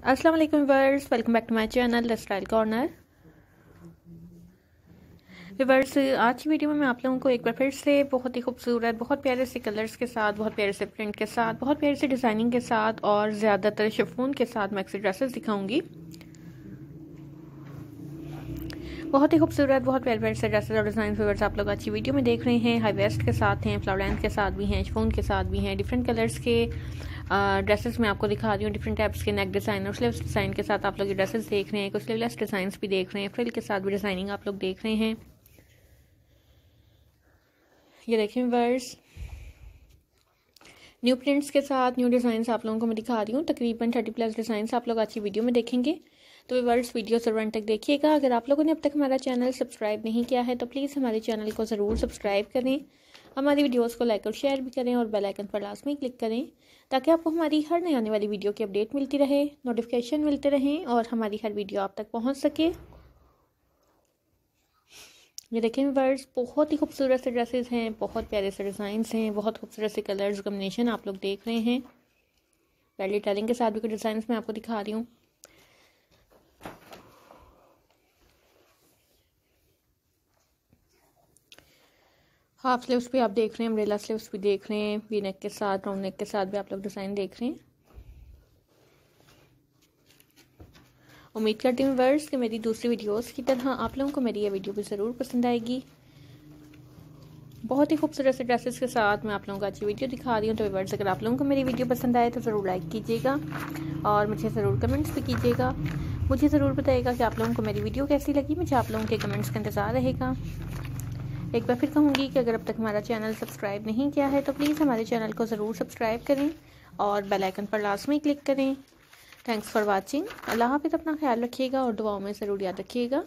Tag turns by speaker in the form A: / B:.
A: अस्सलाम वालेकुम verse welcome back to my channel style corner. Verse आज की वीडियो में मैं आप लोगों को एक बार फिर से बहुत ही खूबसूरत, बहुत प्यारे से कलर्स के साथ, बहुत प्यारे से प्रिंट के साथ, बहुत प्यारे से डिज़ाइनिंग के साथ और ज़्यादातर शफून के साथ मैक्सी ड्रेसेस दिखाऊँगी। बहुत ही खूबसूरत, बहुत प्यारे प्यारे से ड्रेसेस और डिज़ाइन फेवर्स आप लोग अच्छी वीडियो में देख रहे हैं। हाई वेस्ट के साथ हैं फ्लावर लेंथ के साथ भी हैं शिफोन के साथ भी हैं डिफरेंट कलर्स के ड्रेसेस मैं आपको दिखा रही हूँ। डिफरेंट टाइप्स के नेक डिज़ाइन और स्लीव्स डिज़ाइन के साथ आप लोग ये ड्रेसेस देख रहे हैं। कुछ स्लीवलेस डिज़ाइन भी देख रहे हैं। फ्रिल के साथ भी डिज़ाइनिंग आप लोग देख रहे हैं। ये देखें वर्स न्यू प्रिंट्स के साथ न्यू डिज़ाइन आप लोगों को मैं दिखा रही हूँ। तकरीबन थर्टी प्लस डिज़ाइन आप लोग आज की वीडियो में देखेंगे। तो वे वर्ड्स वीडियो वन तक देखिएगा। अगर आप लोगों ने अब तक हमारा चैनल सब्सक्राइब नहीं किया है तो प्लीज़ हमारे चैनल को ज़रूर सब्सक्राइब करें। हमारी वीडियोस को लाइक और शेयर भी करें और बेल आइकन पर लास्ट में क्लिक करें, ताकि आपको हमारी हर नई आने वाली वीडियो की अपडेट मिलती रहे नोटिफिकेशन मिलते रहें और हमारी हर वीडियो आप तक पहुँच सके। ये देखें वर्ड्स बहुत ही खूबसूरत से ड्रेसेस हैं, बहुत प्यारे से डिज़ाइंस हैं, बहुत खूबसूरत से कलर्स कम्बिनेशन आप लोग देख रहे हैं। पहले टेलिंग के साथ भी कुछ डिज़ाइन मैं आपको दिखा रही हूँ। हाफ़ स्लीव्स भी आप देख रहे हैं अम्ब्रेला स्लीव्स भी देख रहे हैं वी नेक के साथ राउंड नेक के साथ भी आप लोग डिज़ाइन देख रहे हैं। उम्मीद करती हूँ वर्स कि मेरी दूसरी वीडियोस की तरह आप लोगों को मेरी ये वीडियो भी ज़रूर पसंद आएगी। बहुत ही खूबसूरत से ड्रेसेस के साथ मैं आप लोगों को अच्छी वीडियो दिखा रही हूँ। तो वर्स अगर आप लोगों को मेरी वीडियो पसंद आए तो ज़रूर लाइक कीजिएगा और मुझे ज़रूर कमेंट्स भी कीजिएगा। मुझे ज़रूर बताइएगा कि आप लोगों को मेरी वीडियो कैसी लगी। मुझे आप लोगों के कमेंट्स का इंतज़ार रहेगा। एक बार फिर कहूँगी कि अगर अब तक हमारा चैनल सब्सक्राइब नहीं किया है तो प्लीज़ हमारे चैनल को ज़रूर सब्सक्राइब करें और बेल आइकन पर लास्ट में क्लिक करें। थैंक्स फॉर वॉचिंग अल्लाह हाफिज़ अपना ख्याल रखिएगा और दुआओं में ज़रूर याद रखिएगा।